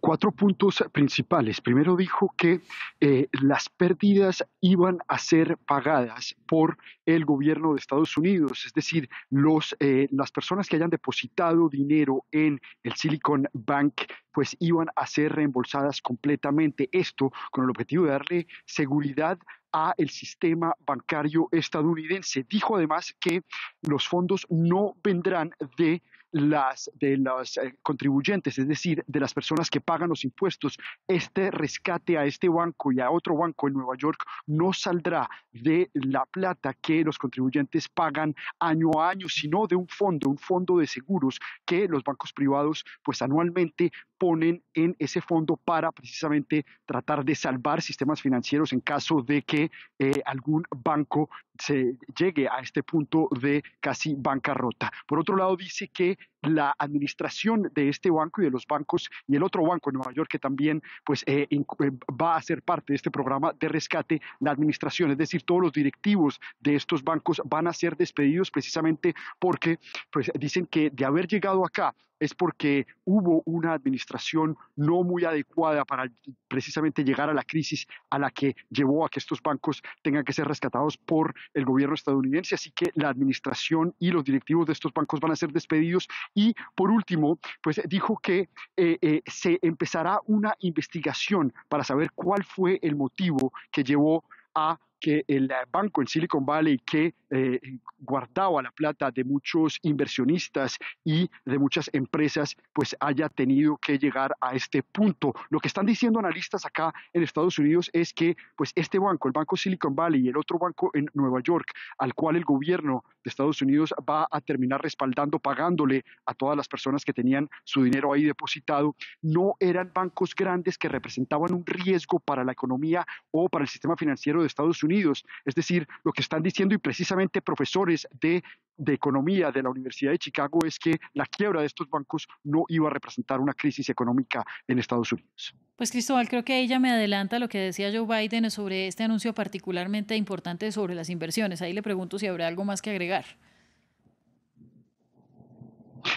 cuatro puntos principales. Primero dijo que eh, las pérdidas iban a ser pagadas por el gobierno de Estados Unidos, es decir, los, eh, las personas que hayan depositado dinero en el Silicon Bank pues iban a ser reembolsadas completamente. Esto con el objetivo de darle seguridad a el sistema bancario estadounidense. Dijo además que los fondos no vendrán de las de los eh, contribuyentes, es decir, de las personas que pagan los impuestos. Este rescate a este banco y a otro banco en Nueva York no saldrá de la plata que los contribuyentes pagan año a año, sino de un fondo, un fondo de seguros que los bancos privados pues anualmente ponen en ese fondo para precisamente tratar de salvar sistemas financieros en caso de que eh, algún banco se llegue a este punto de casi bancarrota. Por otro lado, dice que la administración de este banco y de los bancos y el otro banco en Nueva York que también pues, eh, eh, va a ser parte de este programa de rescate, la administración, es decir, todos los directivos de estos bancos van a ser despedidos precisamente porque pues, dicen que de haber llegado acá es porque hubo una administración no muy adecuada para precisamente llegar a la crisis a la que llevó a que estos bancos tengan que ser rescatados por el gobierno estadounidense. Así que la administración y los directivos de estos bancos van a ser despedidos. Y por último, pues dijo que eh, eh, se empezará una investigación para saber cuál fue el motivo que llevó a que el banco en Silicon Valley que eh, guardaba la plata de muchos inversionistas y de muchas empresas, pues haya tenido que llegar a este punto. Lo que están diciendo analistas acá en Estados Unidos es que pues este banco, el Banco Silicon Valley y el otro banco en Nueva York, al cual el gobierno de Estados Unidos va a terminar respaldando, pagándole a todas las personas que tenían su dinero ahí depositado, no eran bancos grandes que representaban un riesgo para la economía o para el sistema financiero de Estados Unidos es decir, lo que están diciendo y precisamente profesores de, de economía de la Universidad de Chicago es que la quiebra de estos bancos no iba a representar una crisis económica en Estados Unidos. Pues Cristóbal, creo que ella me adelanta lo que decía Joe Biden sobre este anuncio particularmente importante sobre las inversiones. Ahí le pregunto si habrá algo más que agregar.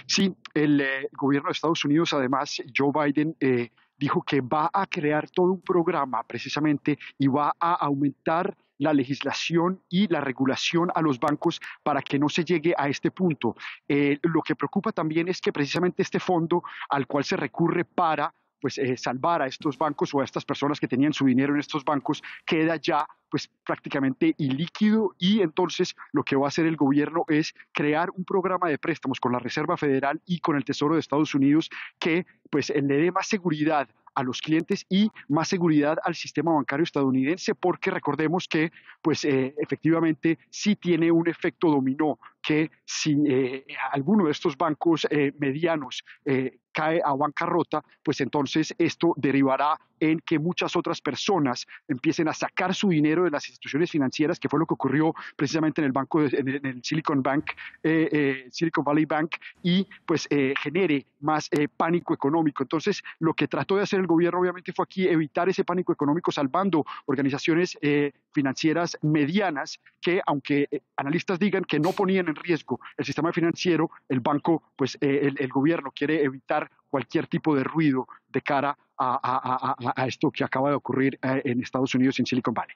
Sí, el eh, gobierno de Estados Unidos, además, Joe Biden eh, dijo que va a crear todo un programa precisamente y va a aumentar la legislación y la regulación a los bancos para que no se llegue a este punto. Eh, lo que preocupa también es que precisamente este fondo al cual se recurre para pues eh, salvar a estos bancos o a estas personas que tenían su dinero en estos bancos queda ya pues prácticamente ilíquido y entonces lo que va a hacer el gobierno es crear un programa de préstamos con la Reserva Federal y con el Tesoro de Estados Unidos que pues le dé más seguridad a los clientes y más seguridad al sistema bancario estadounidense, porque recordemos que, pues, eh, efectivamente sí tiene un efecto dominó, que si eh, alguno de estos bancos eh, medianos cae a bancarrota, pues entonces esto derivará en que muchas otras personas empiecen a sacar su dinero de las instituciones financieras, que fue lo que ocurrió precisamente en el banco, en el Silicon Bank, Silicon Valley Bank, y pues genere más pánico económico. Entonces, lo que trató de hacer el gobierno obviamente fue aquí evitar ese pánico económico salvando organizaciones eh, financieras medianas que, aunque eh, analistas digan que no ponían en riesgo el sistema financiero, el banco, pues eh, el, gobierno quiere evitar cualquier tipo de ruido de cara a, esto que acaba de ocurrir en Estados Unidos en Silicon Valley.